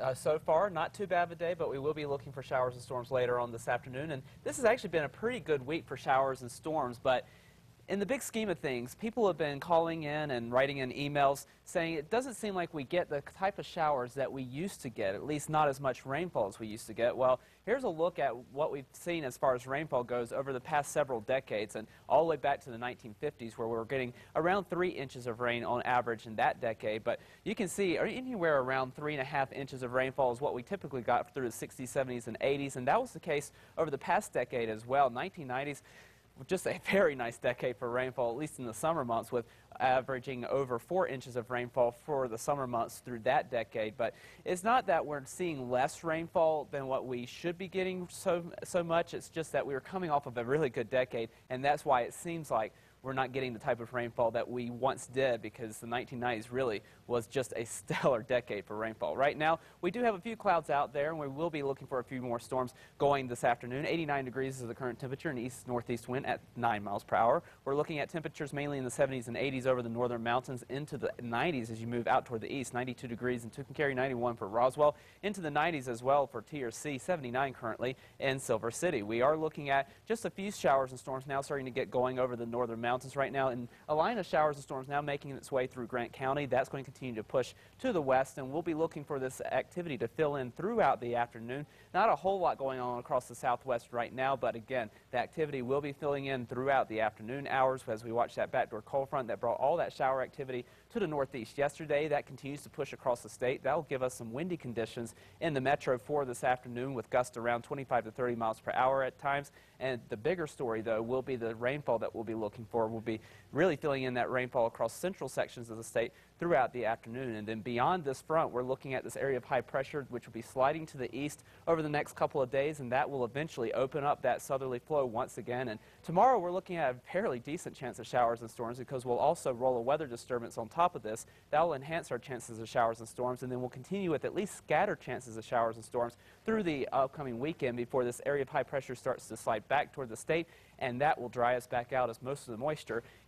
uh, so far. Not too bad of a day, but we will be looking for showers and storms later on this afternoon. And this has actually been a pretty good week for showers and storms, but in the big scheme of things, people have been calling in and writing in emails saying it doesn't seem like we get the type of showers that we used to get, at least not as much rainfall as we used to get. Well, here's a look at what we've seen as far as rainfall goes over the past several decades and all the way back to the 1950s where we were getting around three inches of rain on average in that decade. But you can see anywhere around three and a half inches of rainfall is what we typically got through the 60s, 70s, and 80s. And that was the case over the past decade as well. 1990s, just a very nice decade for rainfall, at least in the summer months, with averaging over four inches of rainfall for the summer months through that decade. But it's not that we're seeing less rainfall than what we should be getting so, so much. It's just that we were coming off of a really good decade, and that's why it seems like we're not getting the type of rainfall that we once did because the 1990s really was just a stellar decade for rainfall. Right now, we do have a few clouds out there, and we will be looking for a few more storms going this afternoon. 89 degrees is the current temperature, and east-northeast wind at 9 miles per hour. We're looking at temperatures mainly in the 70s and 80s over the northern mountains into the 90s as you move out toward the east. 92 degrees in Tucumcari, 91 for Roswell, into the 90s as well for T or C, 79 currently in Silver City. We are looking at just a few showers and storms now starting to get going over the northern mountains mountains right now, and a line of showers and storms now making its way through Grant County. That's going to continue to push to the west, and we'll be looking for this activity to fill in throughout the afternoon. Not a whole lot going on across the southwest right now, but again, the activity will be filling in throughout the afternoon hours as we watch that backdoor cold front that brought all that shower activity to the northeast yesterday. That continues to push across the state. That will give us some windy conditions in the metro for this afternoon with gusts around 25 to 30 miles per hour at times. And the bigger story, though, will be the rainfall that we'll be looking for. We'll be really filling in that rainfall across central sections of the state throughout the afternoon. And then beyond this front, we're looking at this area of high pressure, which will be sliding to the east over the next couple of days, and that will eventually open up that southerly flow once again. And tomorrow, we're looking at a fairly decent chance of showers and storms because we'll also roll a weather disturbance on top of this. That will enhance our chances of showers and storms, and then we'll continue with at least scattered chances of showers and storms through the upcoming weekend before this area of high pressure starts to slide back toward the state and that will dry us back out as most of the moisture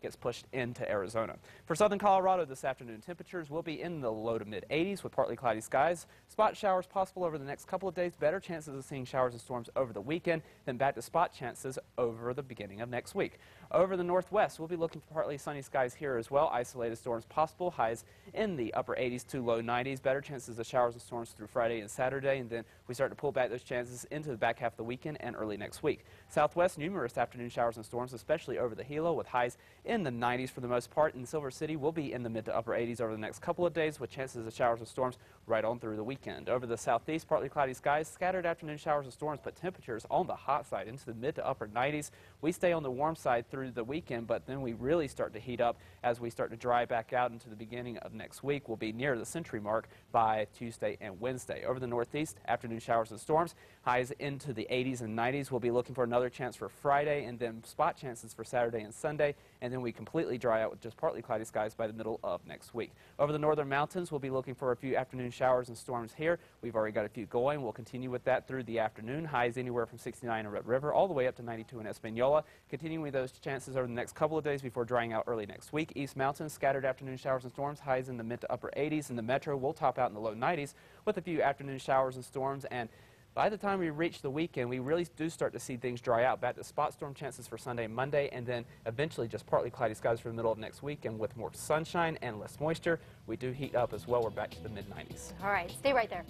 gets pushed into Arizona. For southern Colorado this afternoon, temperatures will be in the low to mid 80s with partly cloudy skies. Spot showers possible over the next couple of days. Better chances of seeing showers and storms over the weekend, then back to spot chances over the beginning of next week. Over the northwest, we'll be looking for partly sunny skies here as well. Isolated storms possible. Highs in the upper 80s to low 90s. Better chances of showers and storms through Friday and Saturday, and then we start to pull back those chances into the back half of the weekend and early next week. Southwest, numerous afternoon afternoon showers and storms, especially over the Gila, with highs in the 90s for the most part. In Silver City, we'll be in the mid to upper 80s over the next couple of days, with chances of showers and storms right on through the weekend. Over the southeast, partly cloudy skies, scattered afternoon showers and storms, but temperatures on the hot side into the mid to upper 90s. We stay on the warm side through the weekend, but then we really start to heat up as we start to dry back out into the beginning of next week. We'll be near the century mark by Tuesday and Wednesday. Over the northeast, afternoon showers and storms, highs into the 80s and 90s. We'll be looking for another chance for Friday and then spot chances for Saturday and Sunday, and then we completely dry out with just partly cloudy skies by the middle of next week. Over the northern mountains, we'll be looking for a few afternoon showers and storms here. We've already got a few going. We'll continue with that through the afternoon. Highs anywhere from 69 in Red River all the way up to 92 in Espanola. Continuing with those chances over the next couple of days before drying out early next week. East Mountains, scattered afternoon showers and storms. Highs in the mid to upper 80s. In the metro, we'll top out in the low 90s with a few afternoon showers and storms. And by the time we reach the weekend, we really do start to see things dry out. Back to spot storm chances for Sunday Monday, and then eventually just partly cloudy skies for the middle of next week. And with more sunshine and less moisture, we do heat up as well. We're back to the mid 90s. All right, stay right there.